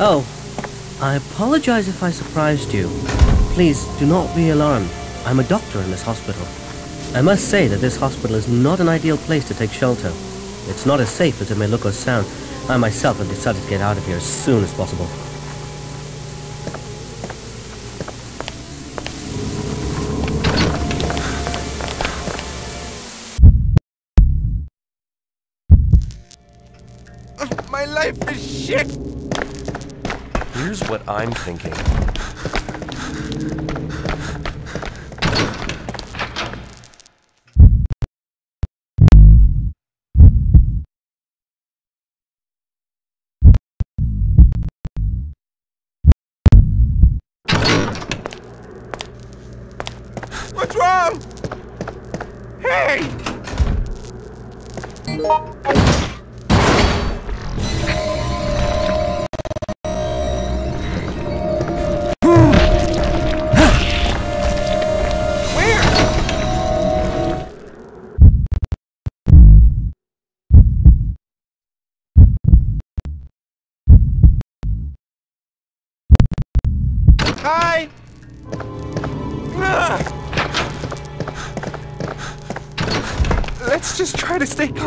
Oh, I apologize if I surprised you. Please do not be alarmed. I'm a doctor in this hospital. I must say that this hospital is not an ideal place to take shelter. It's not as safe as it may look or sound. I myself have decided to get out of here as soon as possible. My life is shit! Here's what I'm thinking. What's wrong? Hey!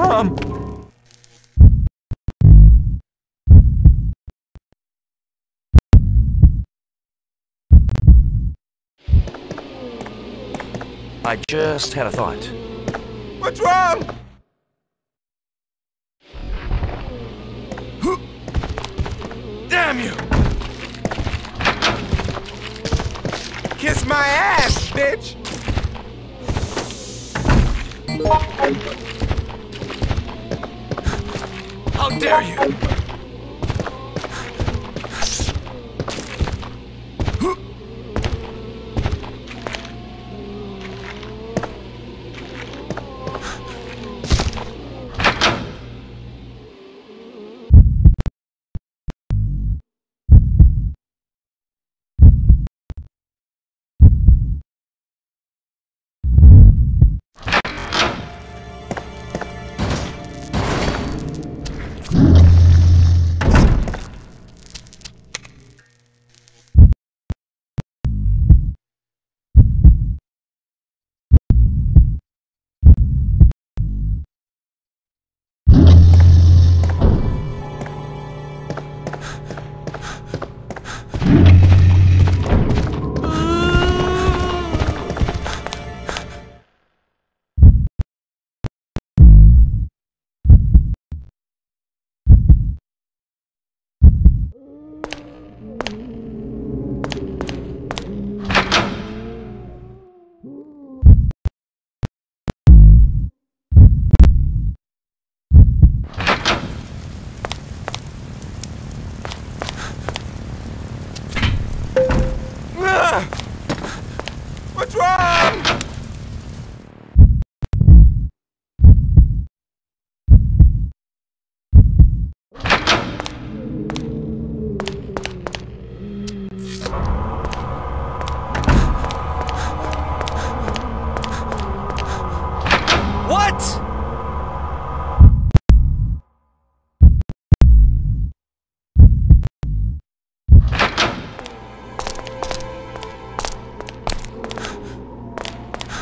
Try to stay calm. I just had a thought. What's wrong? Damn you! Kiss my ass, bitch! How dare you!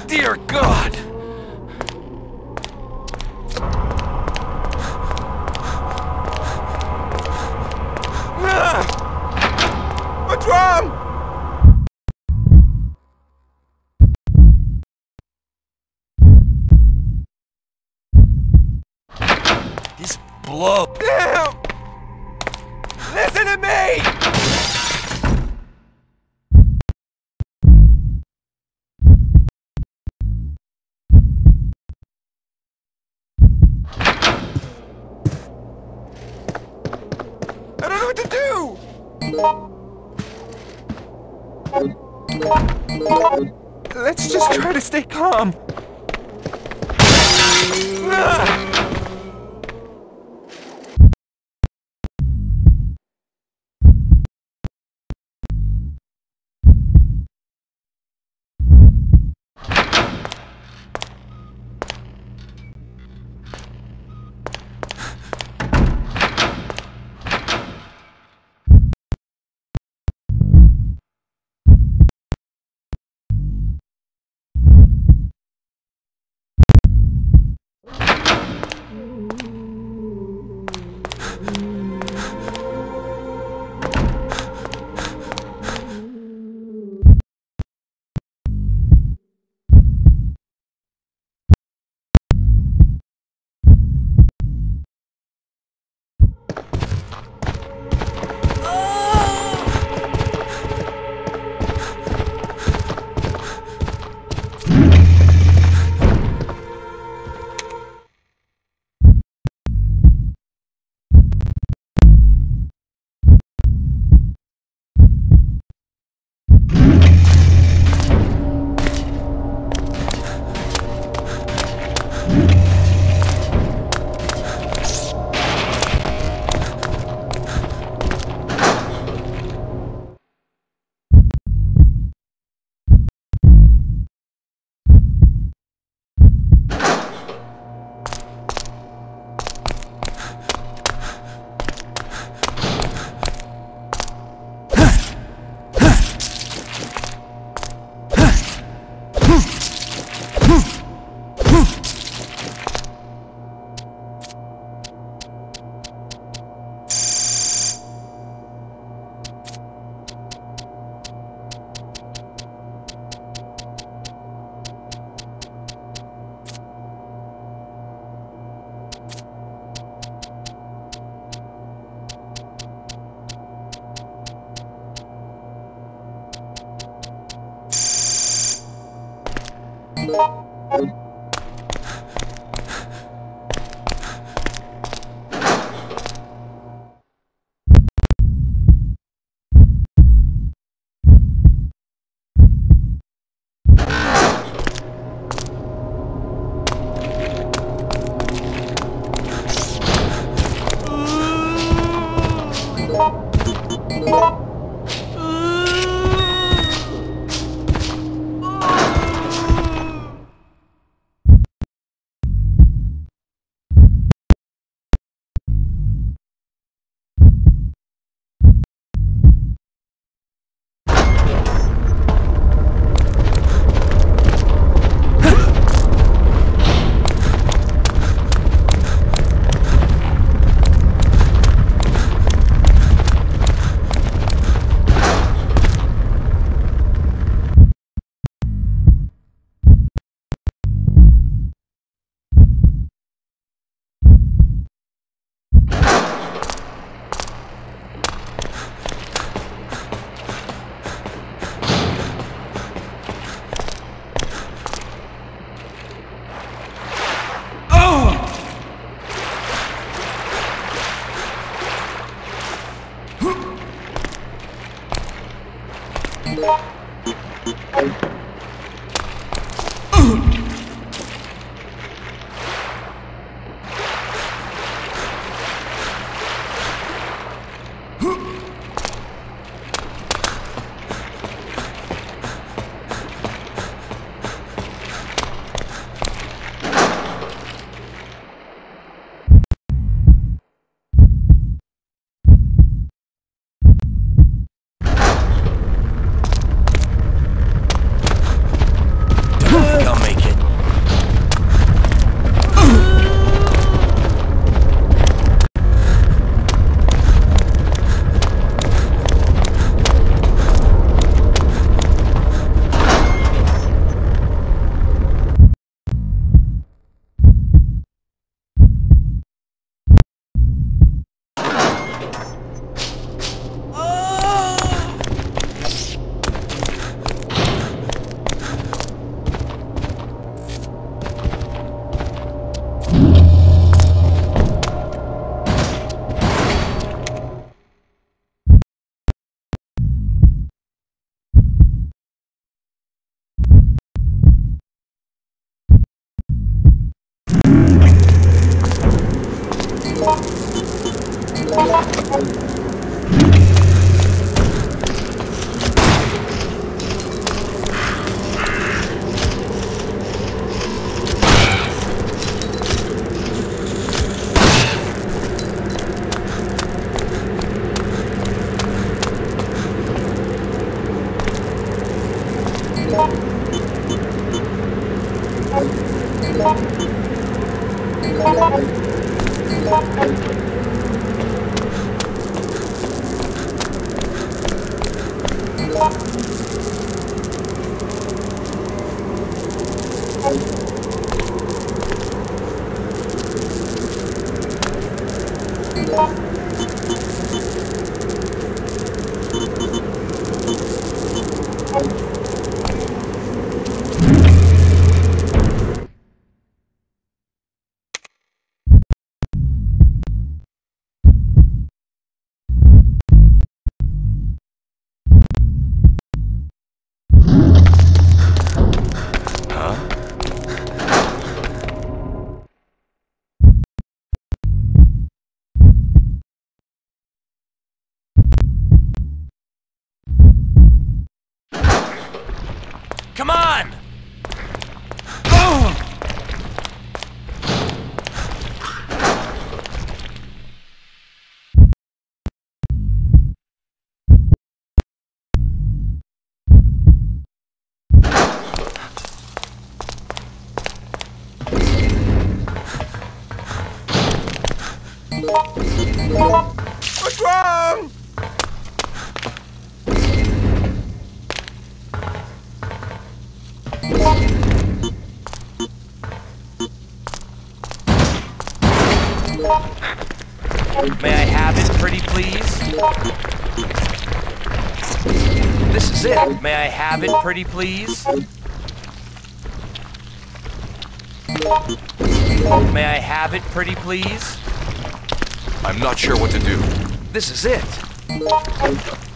Dear God! To do! Let's just try to stay calm. Ugh. Make it. Come What's wrong? May I have it, pretty please? This is it. May I have it, pretty please? May I have it, pretty please? I'm not sure what to do. This is it.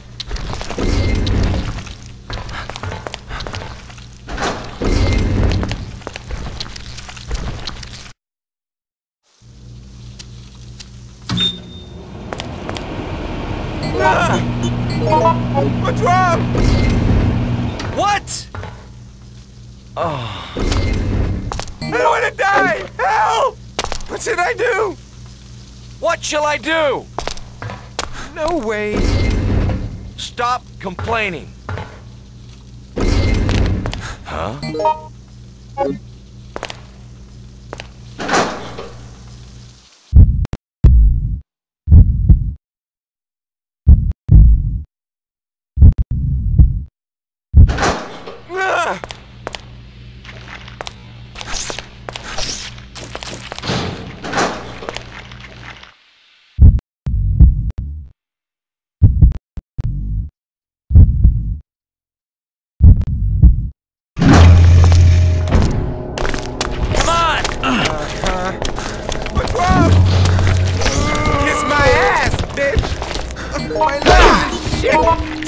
Shall I do? No way. Stop complaining. Huh?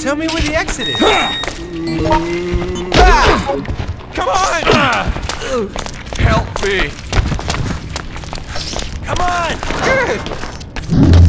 Tell me where the exit is. Ah! Come on! Help me! Come on! Good!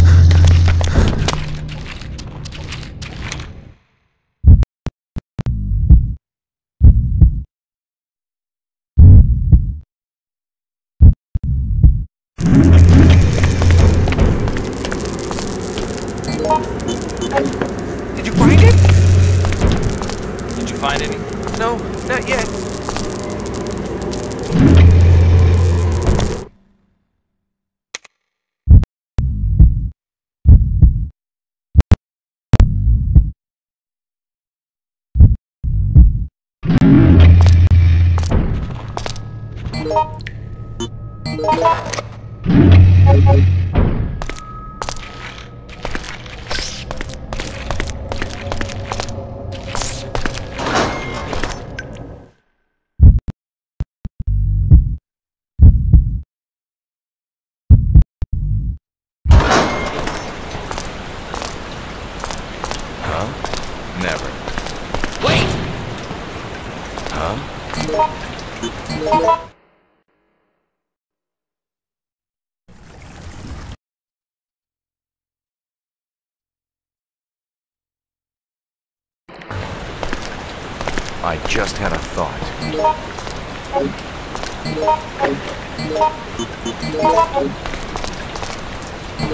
I just had a thought.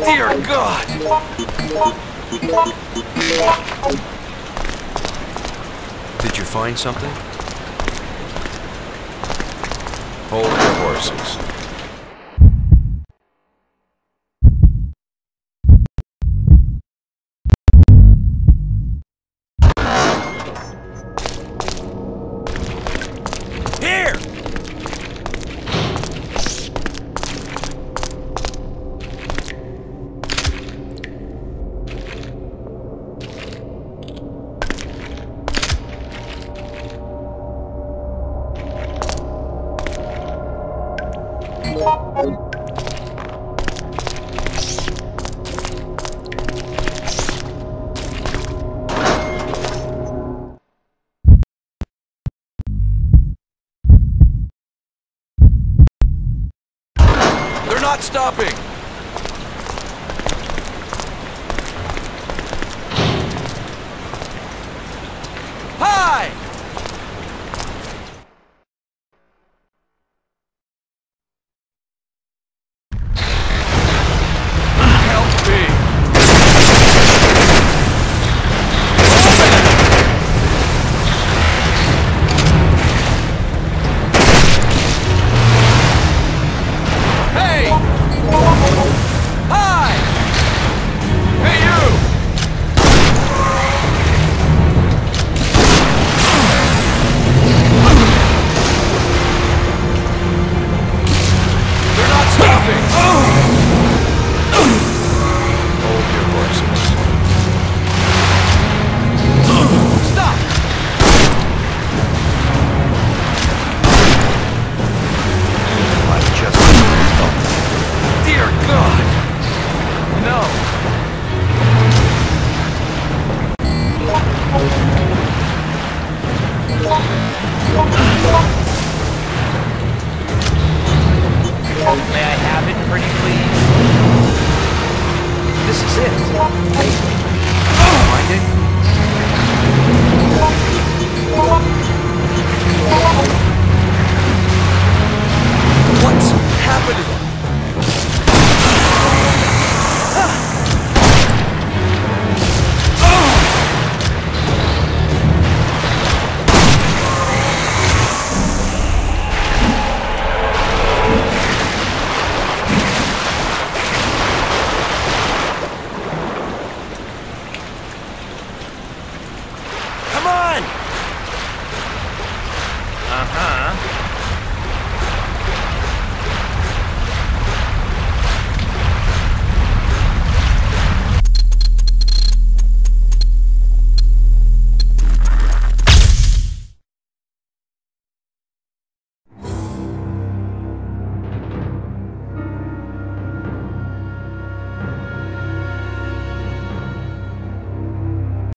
Dear God! Did you find something? Hold your horses. Not stopping!